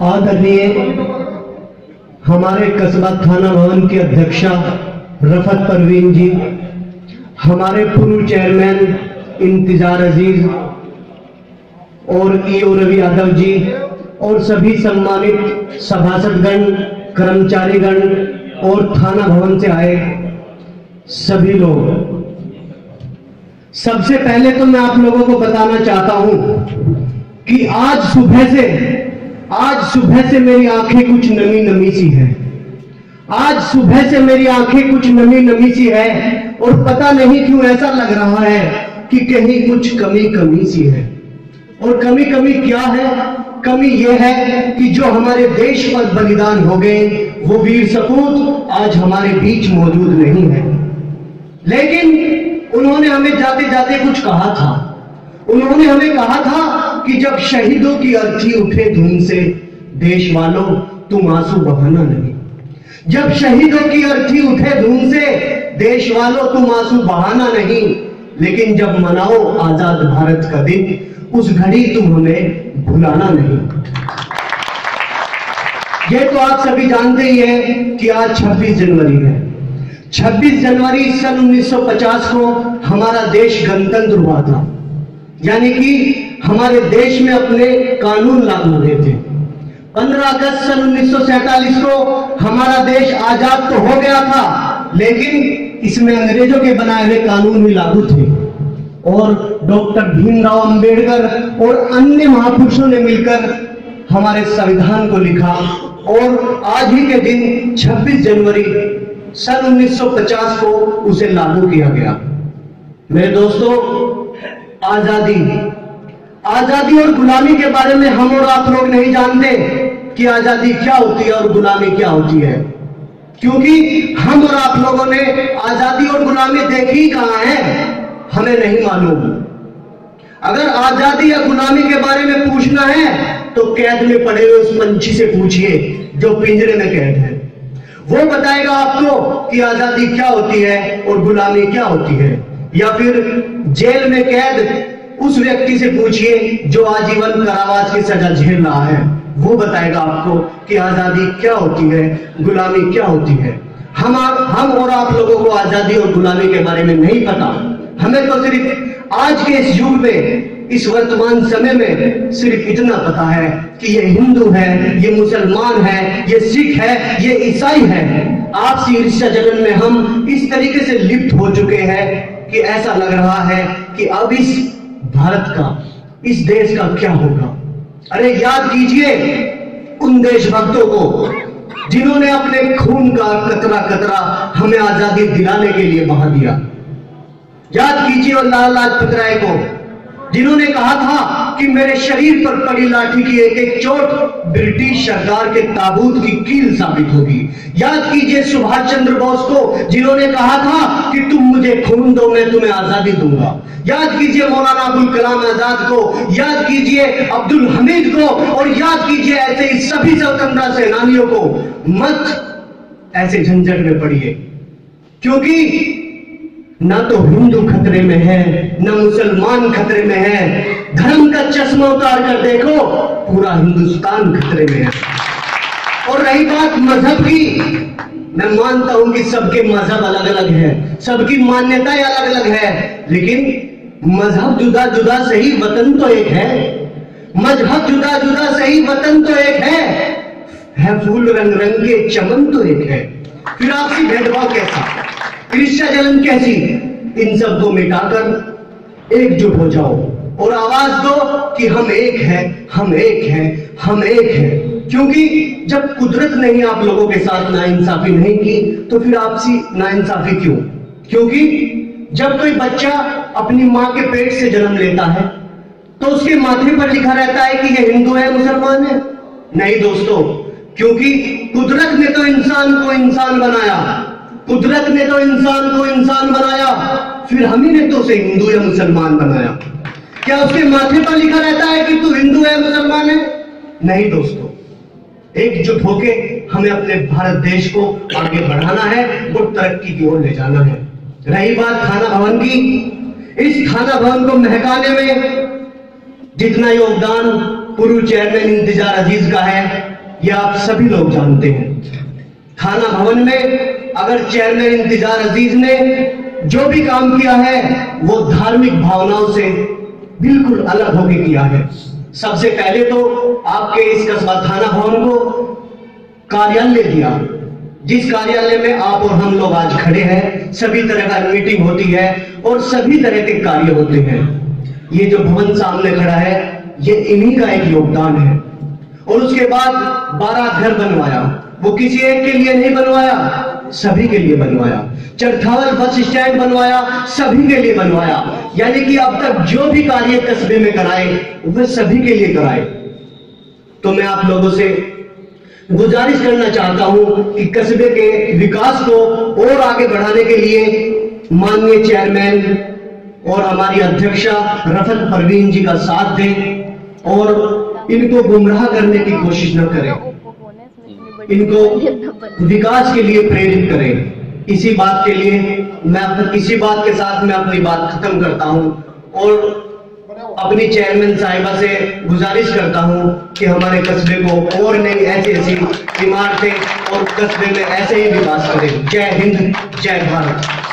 आदरणीय हमारे कस्बा थाना भवन की अध्यक्षा रफत परवीन जी, हमारे पूर्व चेयरमैन इंतज़ार अज़ीज़ और ईओ रवि यादव जी और सभी सम्मानित सभासदगण, कर्मचारीगण और थाना भवन से आए सभी लोग। सबसे पहले तो मैं आप लोगों को बताना चाहता हूँ कि आज सुबह से आज सुबह से मेरी आँखें कुछ नमी नमी सी है। आज सुबह से मेरी आँखें कुछ नमी नमी सी है और पता नहीं क्यों ऐसा लग रहा है कि कहीं कुछ कमी कमी सी है। और कमी कमी क्या है? कमी यह है कि जो हमारे देश पर बलिदान हो गए, वो वीर सपूत आज हमारे बीच मौजूद नहीं है। लेकिन उन्होंने हमें जाते जाते कुछ कहा था। उन्होंने हमें कहा था कि जब शहीदों की अर्थी उठे धुन से, देश वालों, तुम आँसू बहाना नहीं। जब शहीदों की अर्थी उठे धुन से, देश वालों, तुम आँसू बहाना नहीं। लेकिन जब मनाओ आज़ाद भारत का दिन, उस घड़ी तुम हमें भुलाना नहीं। ये तो आप सभी जानते ही हैं कि आज 26 जनवरी है। 26 जनवरी सन 1950 को हमारा देश गणतंत्र हुआ था। यानी कि हमारे देश में अपने कानून लागू हुए थे। 15 अगस्त सन 1947 को हमारा देश आज़ाद तो हो गया था, लेकिन इसमें अंग्रेज़ों के बनाए हुए कानून भी लागू थे। और डॉक्टर भीमराव अंबेडकर और अन्य महापुरुषों ने मिलकर हमारे संविधान को लिखा। और आज ही के दिन 26 जनवरी सन 1950 को उसे लागू किया गया। मेरे दोस्तों, आज़ादी आज़ादी और गुलामी के बारे में हम और आप लोग नहीं जानते कि आज़ादी क्या होती है और गुलामी क्या होती है। क्योंकि हम और आप लोगों ने आज़ादी और गुलामी देखी कहाँ है, हमें नहीं मालूम। अगर आज़ादी या गुलामी के बारे में पूछना है तो कैद में पड़े हुए उस पंछी से पूछिए, जो पिंजरे में कैद है। वो बताएगा आपको कि आज़ादी क्या होती है और गुलामी क्या होती है। या फिर जेल में कैद उस व्यक्ति से पूछिए जो आजीवन कारावास की सजा झेल रहा है। वो बताएगा आपको कि आज़ादी क्या होती है, गुलामी क्या होती है। हम आप, हम और आप लोगों को आज़ादी और गुलामी के बारे में नहीं पता। हमें तो सिर्फ़ आज के इस युग में, इस वर्तमान समय में सिर्फ़ इतना पता है कि ये हिंदू है, ये मुसलमान है, ये सिख है, ये ईसाई है। आपसी ईर्ष्या जगन में हम इस तरीके से लिप्त हो चुके हैं कि ऐसा लग रहा है कि अब इस भारत का, इस देश का क्या होगा? अरे याद कीजिए उन देशभक्तों को जिन्होंने अपने खून का कतरा कतरा हमें आज़ादी दिलाने के लिए बहा दिया। याद कीजिए और लाल लाजपत राय को जिन्होंने कहा था कि मेरे शरीर पर पड़ी लाठी की एक एक चोट ब्रिटिश सरकार के ताबूत की कील साबित होगी। याद कीजिए सुभाष चंद्र बोस को, जिन्होंने कहा था कि तुम मुझे खून दो, मैं तुम्हें आज़ादी दूँगा। याद कीजिए मौलाना अबुल कलाम आज़ाद को, याद कीजिए अब्दुल हमीद को, और याद कीजिए ऐसे ही सभी स्वतंत्रता सेनानियों को। मत ऐसे झंझट में पड़िए, क्योंकि ना तो हिंदू खतरे में है, ना मुसलमान खतरे में है। धर्म का चश्मा उतार कर देखो, पूरा हिंदुस्तान खतरे में है। और रही बात मज़हब की, मैं मानता हूँ कि सबके मज़हब अलग अलग है, सबकी मान्यताएँ अलग अलग है, लेकिन मज़हब जुदा जुदा सही वतन तो एक है। मज़हब जुदा जुदा सही वतन तो एक है। है फूल रंग रंग के चमन तो एक है। फिर आपसी भेदभाव कैसा? ईर्ष्या जलन कैसी है? इन सबको मिटाकर एकजुट हो जाओ और आवाज़ दो कि हम एक हैं, हम एक हैं, हम एक हैं। क्योंकि जब कुदरत ने ही आप लोगों के साथ नाइंसाफी नहीं की तो फिर आपसी नाइंसाफी क्यों? क्योंकि जब कोई बच्चा अपनी माँ के पेट से जन्म लेता है तो उसके माथे पर लिखा रहता है कि ये हिंदू है, मुसलमान है। नहीं दोस्तों, क्योंकि कुदरत ने तो इंसान को इंसान बनाया। कुदरत ने तो इंसान को इंसान बनाया, फिर हम ही ने तो उसे हिंदू या मुसलमान बनाया। क्या उसके माथे पर लिखा रहता है कि तू हिंदू है, मुसलमान है? नहीं दोस्तों। एकजुट होके हमें अपने भारत देश को आगे बढ़ाना है, वो तरक्की की ओर ले जाना है। रही बात थाना भवन की, इस थाना भवन को महकाने में जितना योगदान पूर्व चेयरमैन इंतज़ार अज़ीज़ का है यह आप सभी लोग जानते हैं। थाना भवन में अगर चेयरमैन इंतज़ार अज़ीज़ ने जो भी काम किया है, वो धार्मिक भावनाओं से बिल्कुल अलग होकर किया है। सबसे पहले तो आपके इस कस्बा थाना भवन को कार्यालय दिया। जिस कार्यालय में आप और हम लोग आज खड़े हैं, सभी तरह का मीटिंग होती है और सभी तरह के कार्य होते हैं। ये जो भवन सामने खड़ा है, ये इन्हीं का एक योगदान है। और उसके बाद बारह घर बनवाया। वो किसी एक के लिए नहीं बनवाया सभी के लिए बनवाया। चरथावल बस स्टैंड बनवाया सभी के लिए बनवाया। यानी कि अब तक जो भी कार्य कस्बे में कराए वह सभी के लिए कराए। तो मैं आप लोगों से गुजारिश करना चाहता हूँ कि कस्बे के विकास को और आगे बढ़ाने के लिए माननीय चेयरमैन और हमारी अध्यक्षा रफत परवीन जी का साथ दें और इनको गुमराह करने की कोशिश न करें। इनको विकास के लिए प्रेरित करें। इसी बात के लिए मैं अपने इसी बात के साथ मैं अपनी बात खत्म करता हूँ और अपनी चेयरमैन साहिबा से गुजारिश करता हूँ कि हमारे कस्बे को और नई ऐसी ऐसी इमारतें और कस्बे में ऐसे ही विकास करें। जय हिंद, जय भारत।